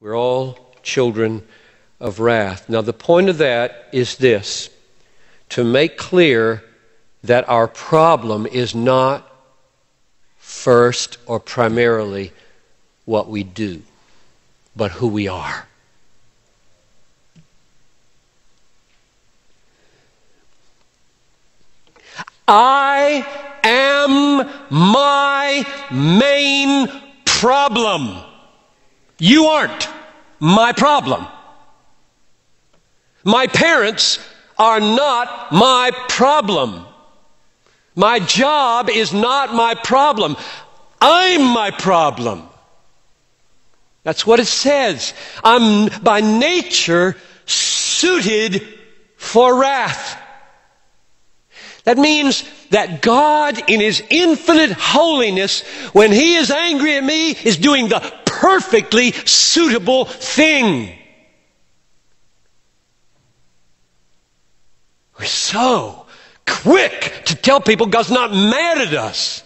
We're all children of wrath. Now, the point of that is this to make clear that our problem is not first or primarily what we do, but who we are. I am my main problem. You aren't my problem. My parents are not my problem. My job is not my problem. I'm my problem. That's what it says. I'm by nature suited for wrath. That means that God, in His infinite holiness, when He is angry at me, is doing the perfectly suitable thing. We're so quick to tell people God's not mad at us.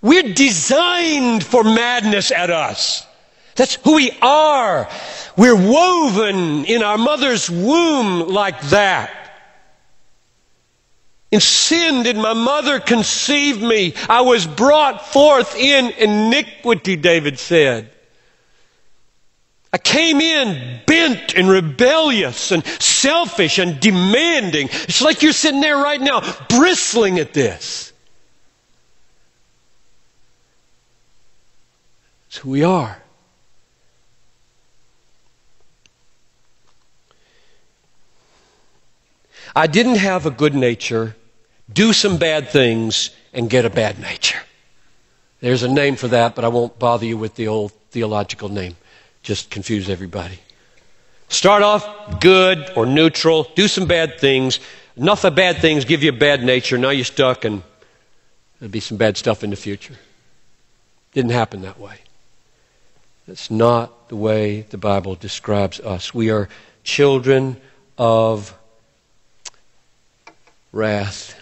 We're designed for madness at us. That's who we are. We're woven in our mother's womb like that. In sin did my mother conceive me. I was brought forth in iniquity, David said. I came in bent and rebellious and selfish and demanding. It's like you're sitting there right now, bristling at this. It's who we are. I didn't have a good nature do some bad things, and get a bad nature. There's a name for that, but I won't bother you with the old theological name. Just confuse everybody. Start off good or neutral, do some bad things. Enough of bad things give you a bad nature. Now you're stuck, and there'll be some bad stuff in the future. Didn't happen that way. That's not the way the Bible describes us. We are children of wrath.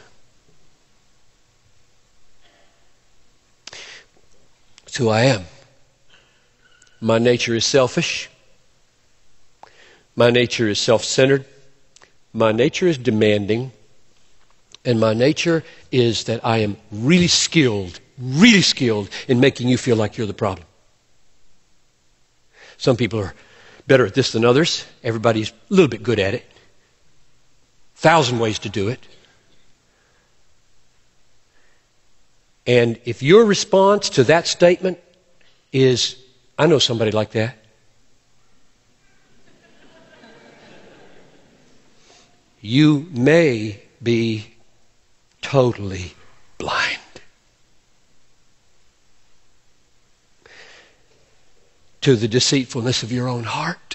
It's who I am. My nature is selfish. My nature is self centered. My nature is demanding. And my nature is that I am really skilled, really skilled in making you feel like you're the problem. Some people are better at this than others. Everybody's a little bit good at it. Thousand ways to do it. And if your response to that statement is, I know somebody like that, you may be totally blind. To the deceitfulness of your own heart.